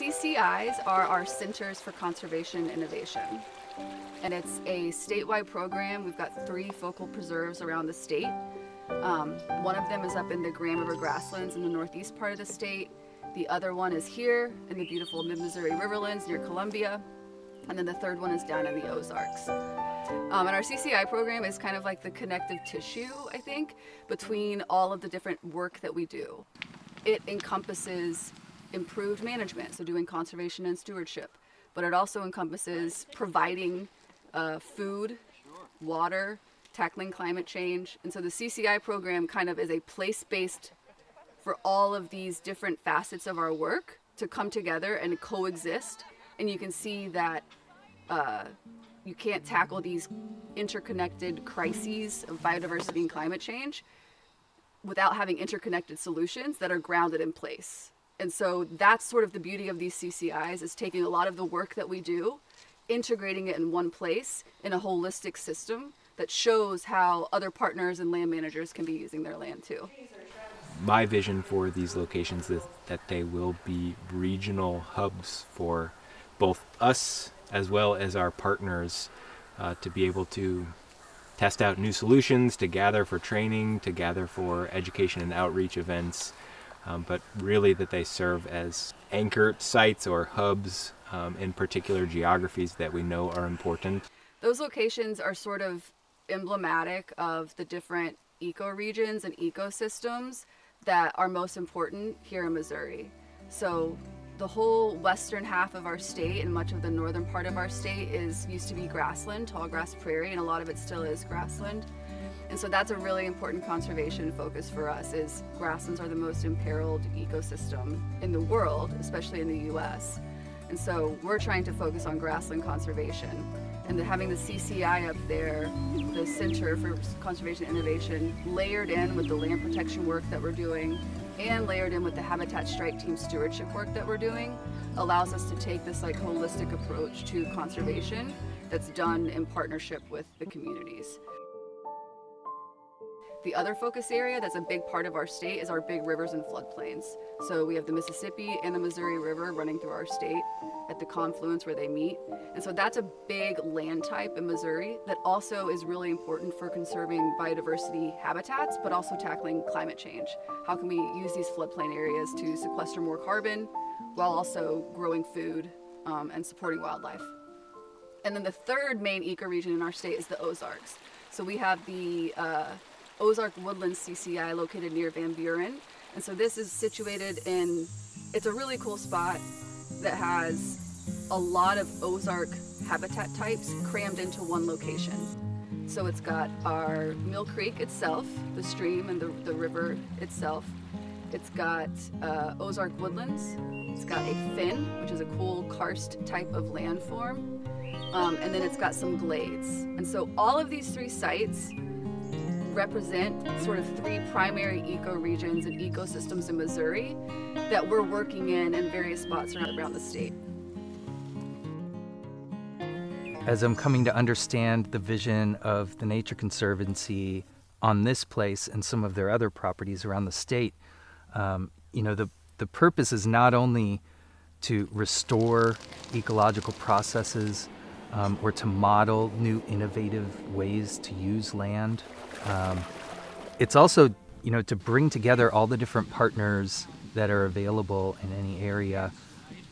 CCIs are our Centers for Conservation Innovation. And it's a statewide program. We've got three focal preserves around the state. Um, one of them is up in the Grand River Grasslands in the northeast part of the state. The other one is here in the beautiful mid-Missouri Riverlands near Columbia. And then the third one is down in the Ozarks. Um, and our CCI program is kind of like the connective tissue, I think, between all of the different work that we do. It encompasses improved management, so doing conservation and stewardship, but it also encompasses providing uh, food, water, tackling climate change. And so the CCI program kind of is a place-based for all of these different facets of our work to come together and coexist. And you can see that uh, you can't tackle these interconnected crises of biodiversity and climate change without having interconnected solutions that are grounded in place. And so that's sort of the beauty of these CCIs is taking a lot of the work that we do, integrating it in one place in a holistic system that shows how other partners and land managers can be using their land too. My vision for these locations is that they will be regional hubs for both us as well as our partners uh, to be able to test out new solutions, to gather for training, to gather for education and outreach events, um, but really that they serve as anchor sites or hubs um, in particular geographies that we know are important. Those locations are sort of emblematic of the different ecoregions and ecosystems that are most important here in Missouri. So the whole western half of our state and much of the northern part of our state is used to be grassland, tall grass prairie, and a lot of it still is grassland. And so that's a really important conservation focus for us is grasslands are the most imperiled ecosystem in the world, especially in the US. And so we're trying to focus on grassland conservation. And having the CCI up there, the Center for Conservation Innovation, layered in with the land protection work that we're doing and layered in with the Habitat Strike Team stewardship work that we're doing allows us to take this like holistic approach to conservation that's done in partnership with the communities. The other focus area that's a big part of our state is our big rivers and floodplains. So we have the Mississippi and the Missouri River running through our state at the confluence where they meet. And so that's a big land type in Missouri that also is really important for conserving biodiversity habitats, but also tackling climate change. How can we use these floodplain areas to sequester more carbon while also growing food um, and supporting wildlife? And then the third main ecoregion in our state is the Ozarks. So we have the uh, Ozark Woodlands CCI located near Van Buren. And so this is situated in, it's a really cool spot that has a lot of Ozark habitat types crammed into one location. So it's got our Mill Creek itself, the stream and the, the river itself. It's got uh, Ozark Woodlands. It's got a fen, which is a cool karst type of landform. Um, and then it's got some glades. And so all of these three sites represent sort of three primary ecoregions and ecosystems in Missouri that we're working in in various spots around the state. As I'm coming to understand the vision of the Nature Conservancy on this place and some of their other properties around the state, um, you know, the, the purpose is not only to restore ecological processes um, or to model new innovative ways to use land um, it's also, you know, to bring together all the different partners that are available in any area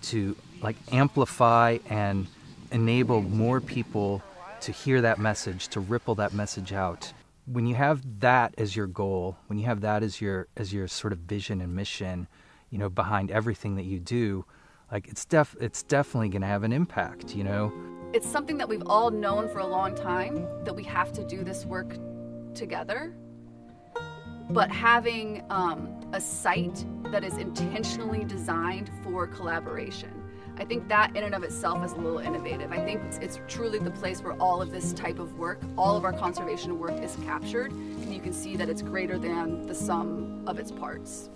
to like amplify and enable more people to hear that message, to ripple that message out. When you have that as your goal, when you have that as your as your sort of vision and mission, you know, behind everything that you do, like it's def it's definitely going to have an impact, you know. It's something that we've all known for a long time that we have to do this work together, but having um, a site that is intentionally designed for collaboration. I think that in and of itself is a little innovative. I think it's, it's, truly the place where all of this type of work, all of our conservation work is captured, and you can see that it's greater than the sum of its parts.